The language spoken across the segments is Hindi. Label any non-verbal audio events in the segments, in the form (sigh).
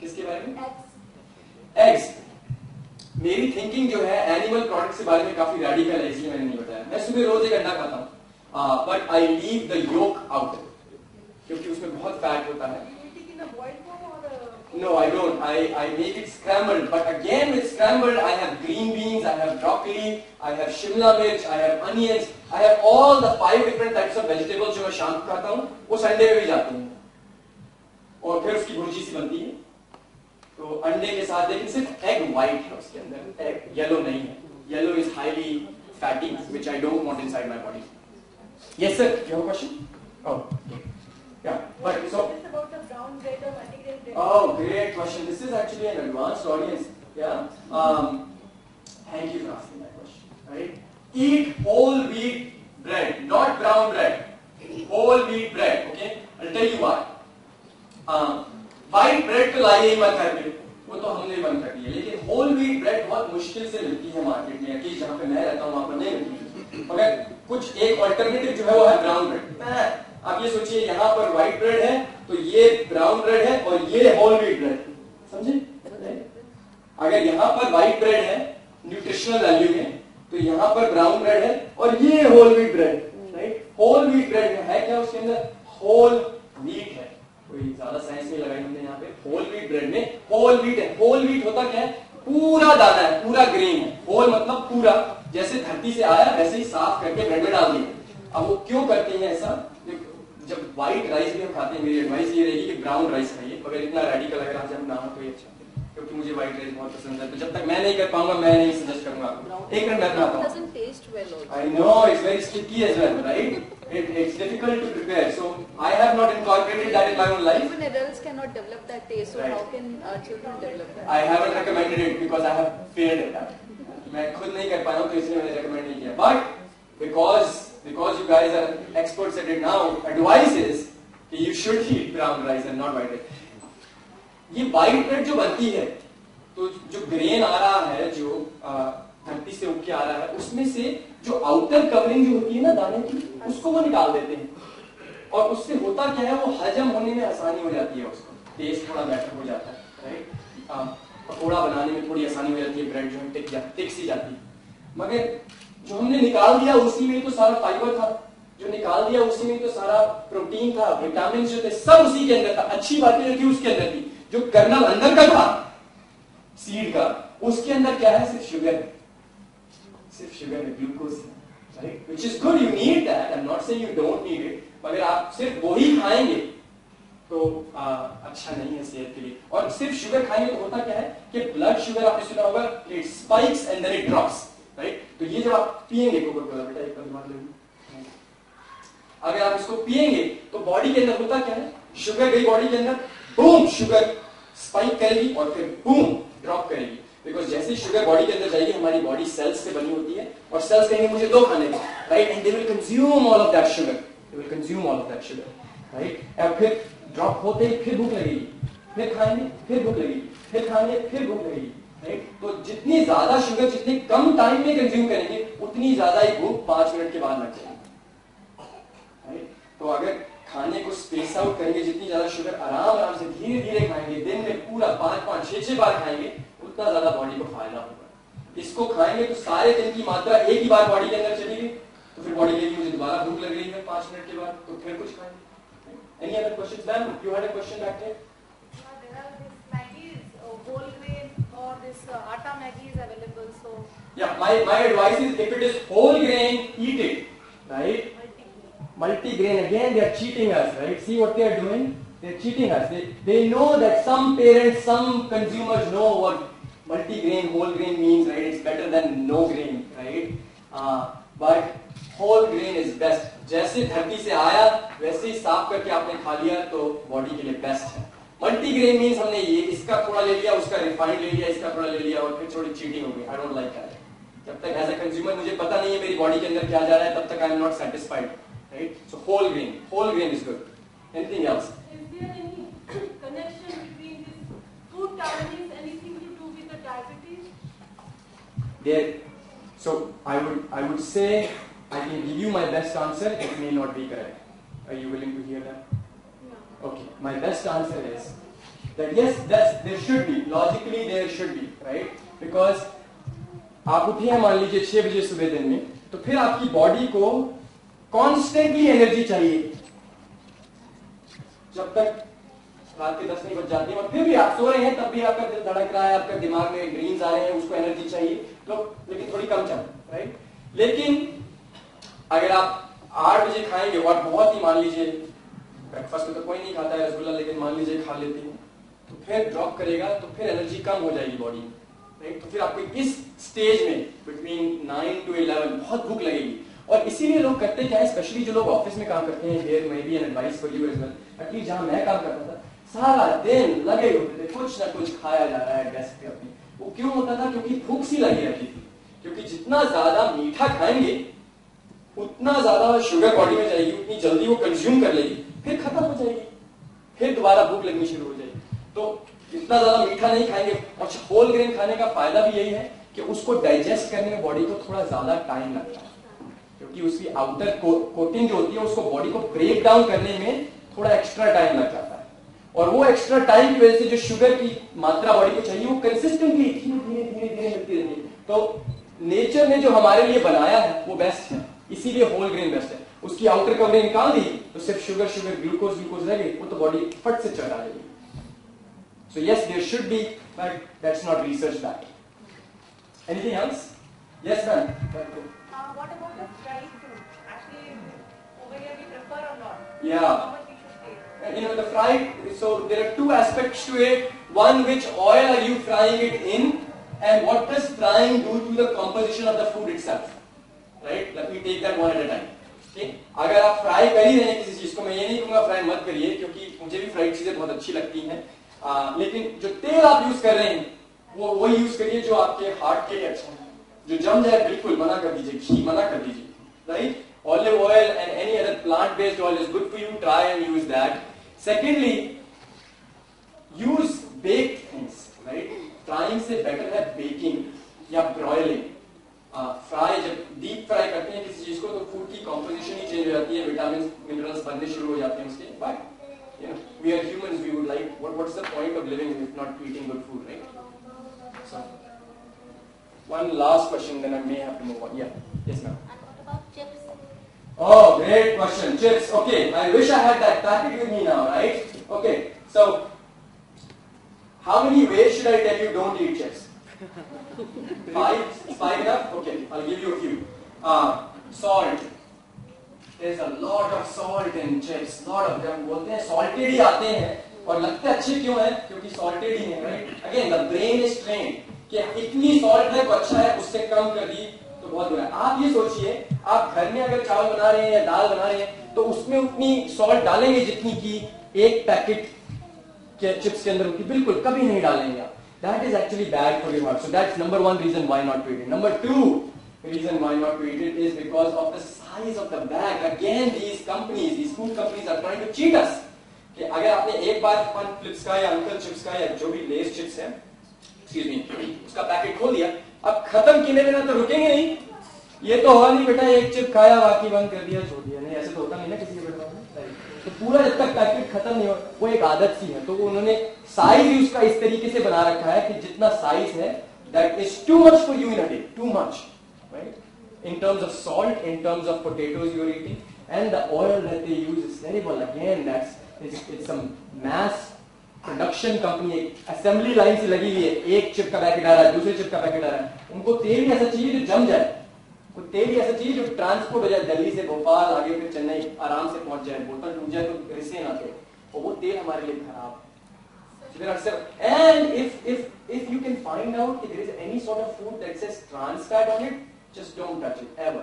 किसके बारे में एग्स मेरी थिंकिंग जो है एनिमल प्रोडक्ट के बारे में काफ़ी रेडिकल है इसलिए मैंने नहीं बताया मैं सुबह रोज एक अंडा खाता हूँ but I leave the yolk out क्योंकि उसमें बहुत फैट होता है No, I don't. I, I make it scrambled. But again with scrambled, I have green beans, I have broccoli, I have shimla mirch, I have onions, I have all the five different types of vegetables जो मैं शाम को खाता हूँ वो संडे में भी जाती हैं और फिर उसकी भुर्जी सी बनती है तो अंडे के साथ लेकिन सिर्फ एग व्हाइट है उसके अंदर एग येलो नहीं है yellow is highly fatty which I don't want inside my body yes sir you have question oh yeah but so It's about the brown bread or multigrain bread. Oh, great question. This is actually an advanced audience. Yeah. Um, thank you for asking that question. Right? Eat whole wheat bread, not brown bread. Whole wheat bread. Okay. I'll tell you why. Um, white bread तो लाइए ही मत करके वो तो हमने बंद कर दिया। लेकिन होल व्हीट ब्रेड बहुत मुश्किल से मिलती है मार्केट में कि जहाँ पे मैं रहता हूँ, वहाँ पर नहीं मिलती मगर कुछ एक ऑल्टरनेटिव जो है वो है ब्राउन ब्रेड आप ये सोचिए, यहाँ पर व्हाइट ब्रेड है तो ये ब्राउन ब्रेड है और ये होल व्हीट ब्रेड समझे? अगर यहाँ पर व्हाइट ब्रेड है न्यूट्रिशनल वैल्यू में तो यहाँ पर ब्राउन ब्रेड है और ये whole wheat bread right whole wheat bread है क्या उसके अंदर? होल व्हीट है। कोई ज़्यादा साइंस नहीं लगाई हमने यहाँ पे। होल व्हीट ब्रेड में होल व्हीट है। होल व्हीट होता क्या है? पूरा दाना है, पूरा ग्रेन है। होल मतलब पूरा। जैसे धरती से आया, वैसे ही साफ़ करके ब्रेड में डाल दिया। अब वो क्यों करते हैं ऐसा? जब व्हाइट राइस भी हम खाते हैं, मेरी एडवाइस ये रहेगी कि ब्राउन राइस खाइए, अगर इतना रेडिकल अगर आप जब ना हो तो ये अच्छा। क्योंकि मुझे व्हाइट राइस बहुत पसंद है तो जब तक मैं नहीं कर पाऊँगा मैं नहीं सजेस्ट करूँगा आपको एक मिनट मैं बनाता हूँ doesn't taste well also. I know it's very sticky as well, right? It, it's difficult to prepare. So I have not incorporated that in my own life. Even adults cannot develop that taste, so Right. how can uh, children develop that? I haven't recommended it because I have failed at that. मैं खुद नहीं कर पाया हूँ तो इसलिए मैंने recommend नहीं किया. But because because you guys are experts at it now, advice is कि you should eat brown rice and not white rice. ये white bread जो बनती है तो जो ग्रेन आ रहा है, जो धरती से उग के आ रहा है, उसमें से जो आउटर कवरिंग जो होती है ना दाने की, उसको वो निकाल देते हैं। और उससे होता क्या है, वो हजम होने में आसानी हो जाती है उसको। टेस्ट थोड़ा बेटर हो जाता है राइट पकौड़ा बनाने में थोड़ी आसानी हो जाती है ब्रेड जो है, टिक जा, टिक सी जाती है। मगर जो हमने निकाल दिया उसी में तो सारा फाइबर था। जो निकाल दिया उसी में तो सारा प्रोटीन था विटामिन जो थे, सब उसी के अंदर था। अच्छी बातें जो थी उसके अंदर थी। जो कर्नल अंदर का था सीड का उसके अंदर क्या है? सिर्फ़ शुगर है। सिर्फ़ शुगर है ग्लूकोज है which is good you need that I am not saying you don't need it मगर आप सिर्फ़ वो ही खाएँगे तो आ, अच्छा नहीं है सेहत के लिए। और सिर्फ़ शुगर खाएँगे तो होता क्या है कि ब्लड शुगर आपने सुना होगा it spikes and then it drops right तो ये जब आप पिएँगे कोका कोला बेटा एक बार अगर आप इसको पिएँगे तो बॉडी के अंदर होता क्या है? शुगर गई बॉडी के अंदर बूम शुगर स्पाइक करेगी और फिर बूम ड्रॉप करेगी। बिकॉज़ जैसे शुगर बॉडी के अंदर जाएगी, हमारी बॉडी सेल्स से बनी होती है और सेल्स कहेंगे, मुझे दो खाने का right and they will consume all of that sugar they will consume all of that sugar right और फिर ड्रॉप होते ही फिर भूख लगेगी। फिर खाएँगे, फिर भूख लगेगी। फिर खाएँगे, फिर भूख लगेगी। राइट तो जितनी ज़्यादा शुगर जितने कम टाइम में कंज्यूम करेंगे, उतनी ज़्यादा ही भूख पाँच मिनट के बाद लग जाएगी। राइट तो अगर खाने को स्पेस आउट करेंगे जितनी ज़्यादा शुगर आराम आराम से धीरे धीरे खाएँगे दिन में पूरा पाँच पाँच छह छह बार खाएँगे उतना ज़्यादा बॉडी को फ़ायदा होगा इसको खाएँगे तो सारे दिन की मात्रा एक ही बार बॉडी के अंदर चली गई तो फिर बॉडी कहेगी मुझे दोबारा भूख लग रही है पाँच मिनट के बाद तो फिर कुछ खाएँगे any other question ma'am you had a question back there atta Maggi is available. So Yeah, my, my advice is if it is whole grain, eat it. Right? Multi-grain. Again they are cheating us, right? See what they are doing? They are cheating us. They, they know that some parents, some consumers know what multi-grain, whole grain means, right? It's better than no grain, right? Uh, but whole grain is best. जैसे धरती से आया वैसे ही साफ़ करके आपने खा लिया तो बॉडी के लिए बेस्ट है मल्टीग्रेन मीन्स हमने ये इसका थोड़ा ले लिया उसका रिफाइंड ले लिया इसका थोड़ा ले लिया और फिर थोड़ी चीटिंग हो गई आई डोंट लाइक दैट जब तक एज अ कंज्यूमर मुझे पता नहीं है मेरी बॉडी के अंदर क्या जा रहा है तब तक I am not satisfied right so whole grain whole grain is good anything else Is there any connection between this food calories, anything to do with the diabetes? there so i would i would say i can give you my best answer it may not be correct are you willing to hear that No. okay my best answer is that yes, that's there should be logically there should be right because आप उठे हैं मान लीजिए छह बजे सुबह दिन में तो फिर आपकी बॉडी को कॉन्स्टेंटली एनर्जी चाहिए। जब तक रात के दस नहीं बज जाती है फिर भी आप सो रहे हैं, तब भी आपका दिल धड़क रहा है, आपका दिमाग में ड्रीम्स आ रहे हैं, उसको एनर्जी चाहिए। तो लेकिन थोड़ी कम चल राइट लेकिन अगर आप आठ बजे खाएँगे, और बहुत ही मान लीजिए ब्रेकफास्ट में तो कोई नहीं खाता है रसगुल्ला, लेकिन मान लीजिए खा लेते हैं तो फिर ड्रॉप करेगा तो फिर एनर्जी कम हो जाएगी बॉडी राइट तो फिर आपको इस स्टेज में बिटवीन नाइन टू इलेवन बहुत भूख लगेगी। और इसीलिए लोग करते क्या है स्पेशली जो लोग ऑफ़िस में काम करते हैं here may be an advice for you as well at least जहाँ मैं काम करता था, सारा दिन लगे होते थे, कुछ ना कुछ खाया जा रहा है डेस्क पे अपनी। वो क्यों होता था? क्योंकि भूख सी लगी रहती थी। क्योंकि जितना ज़्यादा मीठा खाएँगे, उतना ज़्यादा शुगर बॉडी में जाएगी, उतनी जल्दी वो कंज्यूम कर लेगी, फिर खत्म हो जाएगी। फिर दोबारा भूख लगनी शुरू हो जाएगी। तो जितना ज़्यादा मीठा नहीं खाएँगे, और होल ग्रेन खाने का फ़ायदा भी यही है कि उसको डाइजेस्ट करने में बॉडी को थोड़ा ज़्यादा टाइम लगता है। क्योंकि उसकी आउटर को, कोटिंग जो होती है उसको बॉडी को ब्रेक डाउन करने में थोड़ा एक्स्ट्रा टाइम लग जाता है। और वो एक्स्ट्रा टाइम की वजह से जो शुगर की मात्रा बॉडी को चाहिए वो कंसिस्टेंटली धीरे धीरे धीरे धीरे मिलती रहती है। तो नेचर ने जो हमारे लिए बनाया है वो बेस्ट है। इसीलिए होल ग्रेन बेस्ट है। उसकी आउटर कवरिंग निकाल दी तो सिर्फ़ शुगर शुगर ग्लूकोज ग्लूकोज गई वो तो बॉडी फट से चढ़ा जाएगी so yes there should be but that's not research that anything else yes ma'am Uh, what about the fried food? Actually, over here we prefer or not? Yeah. Take? you know the fried so there are two aspects to it one which oil are you frying it in and what does frying do to the composition of the food itself right let me take that one at a time okay अगर आप फ्राई कर ही रहे हैं किसी चीज़ को मैं ये नहीं कहूँगा फ्राई मत करिए क्योंकि मुझे भी फ्राइड चीज़ें बहुत अच्छी लगती हैं लेकिन जो तेल आप यूज़ कर रहे हैं वो वो यूज़ करिए जो आपके हार्ट के लिए अच्छा है जो जम जाए, बिल्कुल मना कर दीजिए, घी मना कर दीजिए right olive oil and any other plant based oil is good for you try and use that secondly use bake things right frying से बेटर है बेकिंग या ब्रॉयलिंग फ्राई uh, जब डीप फ्राई करते हैं किसी चीज़ को तो फ़ूड की कॉम्पोजिशन ही चेंज हो जाती है विटामिन मिनरल्स बनने शुरू हो जाते हैं उसके but we are human we would like what what's the point of living if not eating good food right so one last question then I may have to move on yeah yes ma'am And what about chips? Oh, great question. Chips. Okay, I wish I had that packet with me now, right? Okay, so how many ways should I tell you don't eat chips? (laughs) Five? Five enough? Okay, I'll give you a few. Uh, salt. There's a lot of salt in chips. Lot of them बोलते हैं salted ही आते हैं और लगते अच्छे क्यों हैं? क्योंकि salted ही हैं, right? Again, the brain is trained कि इतनी salt है तो अच्छा है, उससे कम कर दी तो बहुत बुरा आप ये सोचिए, आप घर में अगर चावल बना रहे हैं या दाल बना रहे हैं तो उसमें उतनी सॉल्ट डालेंगे जितनी की एक पैकेट के चिप्स के अंदर होती बिल्कुल, कभी नहीं डालेंगे आप। That is actually bad for your heart so that's number one reason why not to eat it number two reason why not to eat it is because of the size of the bag. Again, these companies, these food companies are trying to cheat us. कि अगर आपने एक बार फन फ्लिप्स का या अंकल चिप्स का या जो भी लेस चिप्स है एक्सक्यूज मी उसका पैकेट खोल दिया। अब खत्म किने बिना तो रुकेंगे नहीं। ये तो हुआ नहीं बेटा एक चिप खाया बाकी बंद कर दिया छोड़ दिया। नहीं ऐसे तो होता नहीं ना किसी के बेटा तो पूरा जब तक पैकेट खत्म नहीं हो वो एक आदत सी है। तो उन्होंने साइज़ ही उसका इस तरीके से बना रखा है कि जितना साइज़ है that is too much for you in a day too much right? In terms of salt in terms of potatoes you're eating and the oil that they use is terrible again that's it's, it's some mass production company एक असेंबली लाइन से लगी हुई है एक चिप का पैकेट आ रहा है दूसरे चिप का पैकेट आ रहा है उनको तेल ही ऐसा चाहिए जो जम जाए। कोई तेल ही ऐसा चाहिए जो ट्रांसपोर्ट हो जाए दिल्ली से भोपाल आगे फिर चेन्नई आराम से पहुँच जाए बोतल टूट जाए तो रिसे ना थे। और वो तेल हमारे लिए खराब. And if if if you can find out if there is any sort of food that says trans fat on it, just don't touch it. Ever,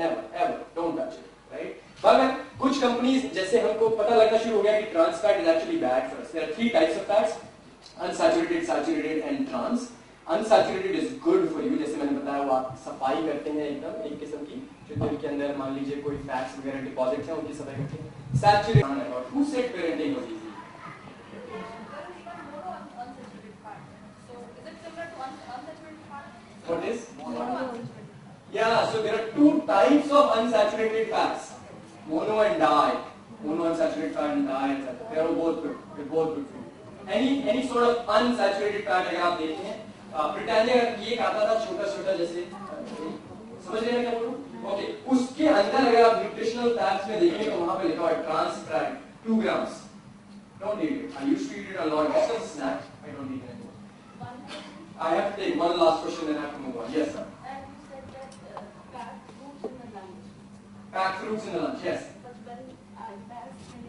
never, ever, don't touch it, right? मगर कुछ कंपनीज़ जैसे हमको पता लगना शुरू हो गया कि trans fat is actually bad for us there are three types of fats unsaturated saturated and trans unsaturated is good for you जैसे मैंने बताया वो आप सफ़ाई करते हैं एकदम एक किस्म की जो दिल के अंदर मान लीजिए कोई फैट्स वगैरह डिपॉजिट है उनकी सफ़ाई करते हैं सैचुरेटेड और who said parenting was easy? What is? Yeah, so there are two types of unsaturated fats, mono and di. Monounsaturated fat and di. They are both good. They're both good for you. Any any sort of unsaturated fat अगर आप देखें ब्रिटानिया केक आता था छोटा छोटा जैसे समझ रहे हैं क्या बोल? ओके उसके अंदर अगर आप न्यूट्रिशनल फैक्ट्स में देखेंगे तो वहाँ पे लिखा हुआ है trans fat 2 grams don't need it I used to eat it a lot just a snack I don't need it I have to take one last question then I have to move on yes sir And you said that uh, packed fruits in the lunch. Pack fruits in the lunch yes But when I pass when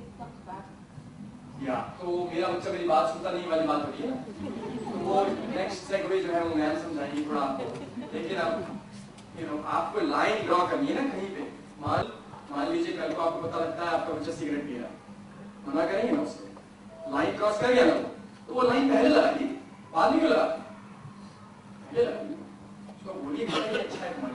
it comes back, या तो मेरा बच्चा मेरी बात सुनता नहीं वाली बात हो रही है। तो वो नेक्स्ट सेगवे जो है वो मैम समझाएँगी थोड़ा आपको। लेकिन अब यू नो आपको लाइन ड्रॉ करनी है ना कहीं पे। मान मान लीजिए कल को आपको पता लगता है आपका बच्चा सिगरेट पी रहा है। मना करेंगे ना उसको लाइन क्रॉस कर गया ना? तो वो लाइन पहले लगाइए बाद में क्यों लगा? पहले लगाइए उसको बोलिए अच्छा है।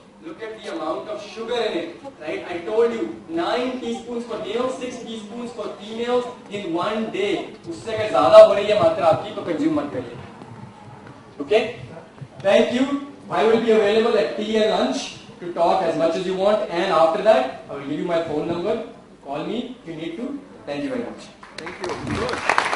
Look at the amount of sugar in it. Right? I told you nine teaspoons for males, six teaspoons for females in one day. उससे अगर ज़्यादा हो रही है मात्रा आपकी तो कंज्यूम मत करिए. Okay? Thank you. I will be available at tea and lunch to talk as much as you want. And after that, I will give you my phone number. Call me if you need to. Thank you very much. Thank you. Good.